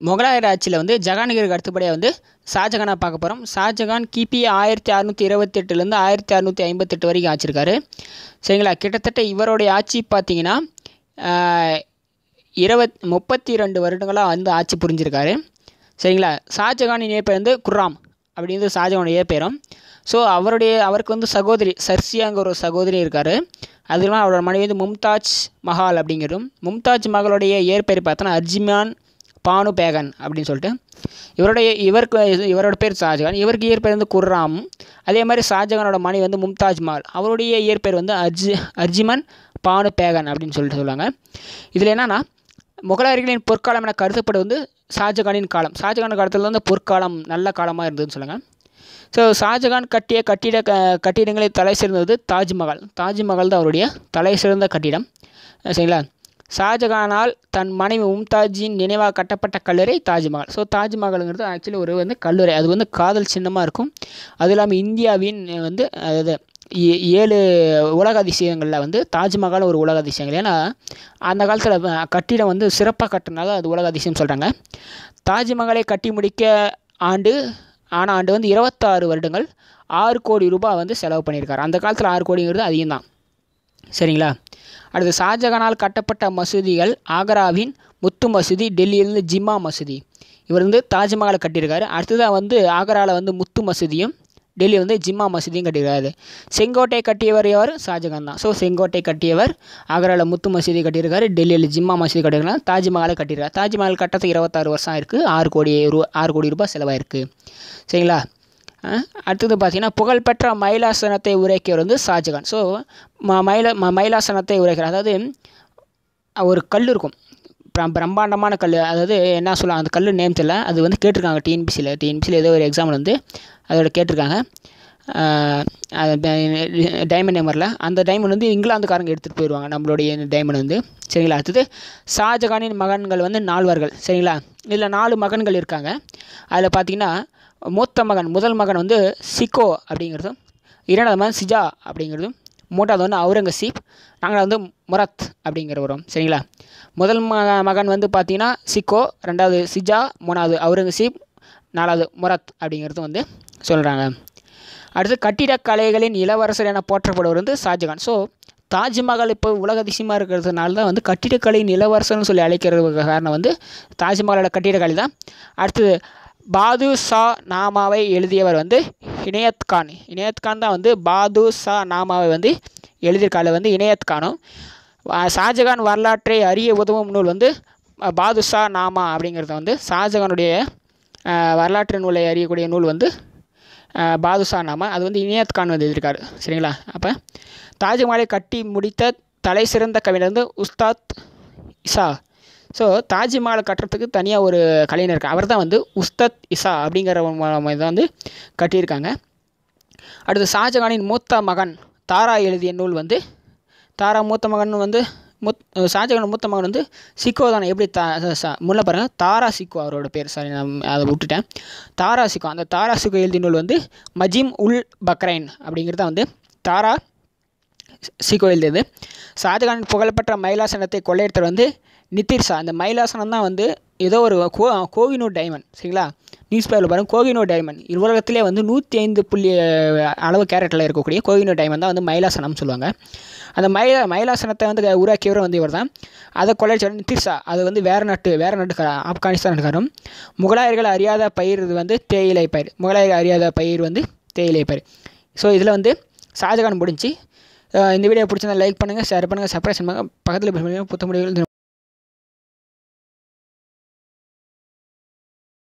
முகலாயர் ஆட்சியில் வந்து ஜஹாங்கீருக்கு அடுத்தபடியாக வந்து ஷாஜகானை பார்க்க போகிறோம் ஷாஜகான் கிபி ஆயிரத்தி அறநூற்றி இருபத்தெட்டுலேருந்து ஆயிரத்தி அறநூற்றி ஐம்பத்தெட்டு வரைக்கும் ஆச்சிருக்காரு சரிங்களா? கிட்டத்தட்ட இவருடைய ஆட்சி பார்த்தீங்கன்னா இருபத் முப்பத்தி ரெண்டு வருடங்களாக வந்து ஆட்சி புரிஞ்சிருக்காரு. சரிங்களா? ஷாஜகானின் இயற்பெயர் வந்து குர்ராம் அப்படிங்கிறது ஷாஜகானுடைய பேரும் ஸோ அவருடைய அவருக்கு வந்து சகோதரி சர்சியாங்கிற ஒரு சகோதரி இருக்கார். அது இல்லாமல் அவரோட மனைவி வந்து மும்தாஜ் மஹால் அப்படிங்கிறதும் மும்தாஜ் மகளுடைய இயற்பெயர் பார்த்தோன்னா அர்ஜிமான் பானு பேகன் அப்படின்னு சொல்லிட்டு இவருடைய இவருக்கு இவரோட பேர் ஷாஜகான். இவருக்கு இயற்பெயர் வந்து குர்ராம். அதே மாதிரி ஷாஜகானோட மனைவி வந்து மும்தாஜ் மஹால் அவருடைய இயற்பெயர் வந்து அர்ஜி அர்ஜிமன் பானு பேகன் அப்படின்னு சொல்லிட்டு சொல்லுவாங்க. இதில் என்னென்னா முகலாயர்களின் பொற்காலம் என கருதப்படு வந்து ஷாஜகானின் காலம். ஷாஜகான் காலத்தில் வந்து பொற்காலம் நல்ல காலமாக இருந்ததுன்னு சொல்லுங்கள் ஸோ ஷாஜகான் கட்டிய கட்டிட க கட்டிடங்களில் தலை சிறந்தது தாஜ்மஹால். தாஜ்மஹால் தான் அவருடைய தலை சிறந்த கட்டிடம். சரிங்களா? ஷாஜகானால் தன் மனைவி மும்தாஜின் நினைவாக கட்டப்பட்ட கல்லறை தாஜ்மஹால். ஸோ தாஜ்மஹாலுங்கிறது ஆக்சுவலி ஒரு வந்து கல்லறை. அது வந்து காதல் சின்னமாக இருக்கும். அது இல்லாமல் இந்தியாவின் வந்து அதாவது ஏழு உலக அதிசயங்களில் வந்து தாஜ்மஹால் ஒரு உலக அதிசயங்கள். ஏன்னா அந்த காலத்தில் கட்டிடம் வந்து சிறப்பாக கட்டினால அது உலக அதிசயம் சொல்கிறாங்க தாஜ்மஹாலை கட்டி முடிக்க ஆண்டு ஆன ஆண்டு வந்து இருபத்தாறு வருடங்கள் ஆறு கோடி ரூபாய் வந்து செலவு பண்ணியிருக்காரு. அந்த காலத்தில் ஆறு கோடிங்கிறது அதிகம் தான் சரிங்களா? அடுத்து ஷாஜகானால் கட்டப்பட்ட மசூதிகள் ஆக்ராவின் முத்து மசூதி டெல்லியிலிருந்து ஜிம்மா மசூதி. இவர் வந்து தாஜ்மஹாலை கட்டியிருக்காரு. அடுத்ததாக வந்து ஆக்ராவில் வந்து முத்து மசூதியும் டெல்லி வந்து ஜிம்மா மசூதியும் கட்டியிருக்காரு. செங்கோட்டை கட்டியவர் யார்? ஷாஜகான் தான். ஸோ செங்கோட்டை கட்டியவர் ஆக்ராவில் முத்து மசூதி கட்டியிருக்காரு டெல்லியில் ஜிம்மா மசூதி கட்டியிருக்காரு தாஜ்மஹாலை கட்டியிருக்காரு. தாஜ்மஹால் கட்டத்துக்கு இருபத்தாறு வருஷம் இருக்குது ஆறு கோடி ரூ ஆறு கோடி ரூபாய் செலவாயிருக்கு. சரிங்களா? அடுத்தது பார்த்திங்கன்னா புகழ்பெற்ற மயிலாசனத்தை உரைக்கியவர் வந்து ஷாஜகான். ஸோ ம மயில ம மயிலாசனத்தை உரைக்கிறார். அதாவது ஒரு கல் இருக்கும். பிரம்மாண்டமான கல். அதாவது என்ன சொல்லலாம் அந்த கல் நேம் தெரியல. அது வந்து கேட்டிருக்காங்க டிஎன்பிசியில் டிஎன்பிசியில் ஏதோ ஒரு எக்ஸாமில் வந்து அதோட கேட்டிருக்காங்க. டைமண்ட் நேமரில் அந்த டைமண்ட் வந்து இங்கிலாந்துக்காரங்க எடுத்துகிட்டு போயிடுவாங்க நம்மளுடைய டைமண்ட் வந்து. சரிங்களா? அடுத்தது ஷாஜகானின் மகன்கள் வந்து நால்வர்கள். சரிங்களா? இதில் நாலு மகன்கள் இருக்காங்க. அதில் பார்த்தீங்கன்னா மூத்த மகன் முதல் மகன் வந்து சிக்கோ அப்படிங்கிறதும் இரண்டாவது மகன் சிஜா அப்படிங்கிறதும் மூன்றாவது வந்து அவுரங்கசீப் நாங்கள் வந்து முரத் அப்படிங்கிறவரும் சரிங்களா? முதல் மக மகன் வந்து பார்த்தீங்கன்னா சிக்கோ ரெண்டாவது சிஜா மூணாவது அவுரங்கசீப் நாலாவது முரத் அப்படிங்கிறதும் வந்து சொல்கிறாங்க அடுத்து கட்டிடக்கலைகளின் இளவரசர் என போற்றப்படுவர் வந்து ஷாஜகான். ஸோ தாஜ்மஹால் இப்போ உலக அதிசயமாக இருக்கிறதுனால தான் வந்து கட்டிடக்கலையின் இளவரசர்னு சொல்லி அழைக்கிறது காரணம் வந்து தாஜ்மஹாலோட கட்டிடக்கலை தான். அடுத்தது பாது ஷா நாமாவை எழுதியவர் வந்து இணையத் கான் இணையத் கான் தான் வந்து பாது ஷா நாமாவை வந்து எழுதியிருக்கால வந்து இணையத்கானும் ஷாஜகான் வரலாற்றை அறிய உதவும் நூல் வந்து பாதுஷா நாமா அப்படிங்கிறத வந்து ஷாஜகானுடைய வரலாற்று நூலை அறியக்கூடிய நூல் வந்து பாதுஷா நாமா அது வந்து இணையத் கான் வந்து எழுதியிருக்காரு. சரிங்களா? அப்போ தாஜ்மஹாலை கட்டி முடித்த தலை சிறந்த கவிஞர் வந்து உஸ்தாத் இசா ஸோ தாஜ்மஹாலை கட்டுறதுக்கு தனியாக ஒரு கலைஞர் இருக்கு அவர் தான் வந்து உஸ்தத் இசா அப்படிங்கிற இதை வந்து கட்டியிருக்காங்க. அடுத்து ஷாஜகானின் மூத்த மகன் தாரா எழுதிய நூல் வந்து தாரா மூத்த மகன் வந்து முத் ஷாஜகான் மூத்த மகன் வந்து சிக்கோ தானே. எப்படி தா முன்ன பாருங்கள் தாரா சிக்கோ அவரோட பேர். சாரி நான் அதை விட்டுட்டேன். தாரா சிக்கோ அந்த தாரா சிக்கோ எழுதிய நூல் வந்து மஜிம் உல் பக்ரைன் அப்படிங்கிறது தான் வந்து தாரா சிக்கோ எழுதியது. ஷாஜகானின் புகழ்பெற்ற மயிலாசனத்தை கொள்ளையடித்தவர் வந்து நித்திர்ஷா அந்த மயிலாசனம் தான் வந்து ஏதோ ஒரு கோ கோகினூர் டைமண்ட் சரிங்களா? நியூஸ் பேப்பரில் பாருங்கள் கோகினூர் டைமண்ட் உலகத்திலே வந்து நூற்றி ஐந்து புள்ளி அளவு கேரட்டில் இருக்கக்கூடிய கோகினூர் டைமண்ட் தான் வந்து மயிலாசனம்னு சொல்லுவாங்க. அந்த மயிலா மயிலாசனத்தை வந்து உருவாக்கியவரும் வந்து இவர் தான் அதை கொள்ளையடிச்சவர் நித்திர்ஷா அது வந்து வேறு நாட்டு வேறு நாட்டு ஆப்கானிஸ்தான் நாட்டுக்காரும் முகலாயர்கள் அறியாத பயிர் வந்து தேயிலை பயிர். முகலாயர்கள் அறியாத பயிர் வந்து தேயிலை பயிர். ஸோ இதில் வந்து ஷாஜகான் முடிஞ்சு இந்த வீடியோ பிடிச்சிருந்தா லைக் பண்ணுங்கள் ஷேர் பண்ணுங்கள் சப்ஸ்கிரைப் பண்ணுங்கள் பக்கத்தில் புத்த முடிவுகள்